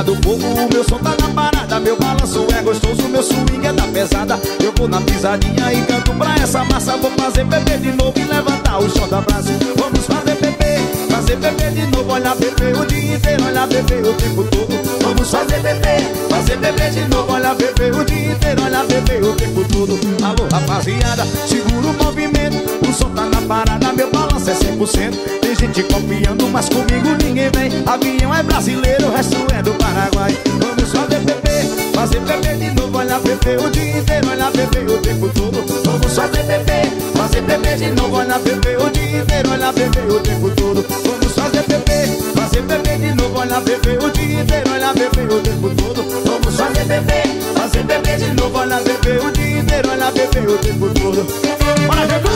do povo O meu som tá na parada, meu balanço é gostoso Meu swing é da pesada. Eu vou na pisadinha e canto pra essa massa. Vou fazer bebê de novo e levantar o chão da brasa. Vamos fazer bebê, fazer bebê de novo. Olha bebê o dia inteiro, olha bebê o tempo todo. Vamos fazer bebê, fazer bebê de novo. Olha bebê o dia inteiro, olha bebê o tempo todo. Alô rapaziada, segura o movimento. O som tá na parada, meu balanço é 100% Tem gente copiando, mas comigo ninguém vem Avião é brasileiro, o resto é do Paraguai Vamos fazer bebê, fazer bebê de novo Olha bebê o dia inteiro, olha bebê o tempo todo Vamos fazer bebê, fazer bebê de novo Olha bebê o dia inteiro, olha bebê o tempo todo Vamos fazer bebê, fazer bebê de novo Olha bebê o dia inteiro, olha bebê o tempo todo Vamos fazer bebê, fazer bebê de novo Olha bebê o dia inteiro, olha bebê o tempo todo Bora!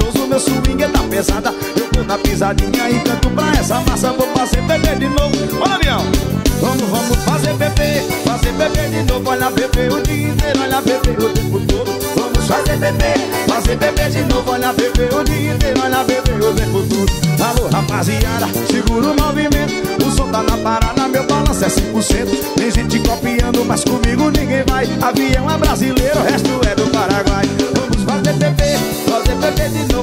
Gostoso, meu swing é da pesada. Eu vou na pisadinha e canto pra essa massa Vou fazer bebê de novo, olha avião Vamos, vamos fazer bebê, fazer bebê de novo. Olha bebê o dia inteiro, olha bebê o tempo todo. Vamos fazer bebê, fazer bebê de novo. Olha bebê o dia inteiro, olha bebê o tempo todo. Alô rapaziada, segura o movimento. O som tá na parada, meu balanço é 100% Tem gente copiando, mas comigo ninguém vai. Avião é brasileiro, o resto é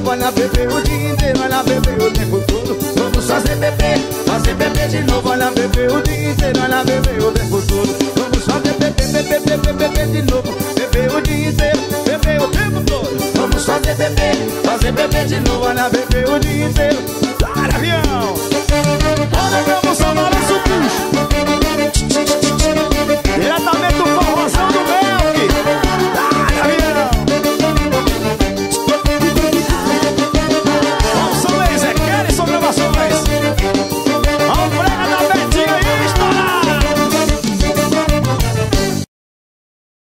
olha beber o dia inteiro, olha beber o tempo todo. Vamos fazer bebê, fazer bebê de novo, olha beber o dia inteiro, olha beber o tempo todo. Vamos fazer bebê, bebê, bebê, bebê de novo, bebê o dia inteiro, bebê o tempo todo. Vamos fazer bebê, fazer bebê de novo, olha beber o dia inteiro. Para, avião! Olha como são